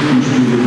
contributed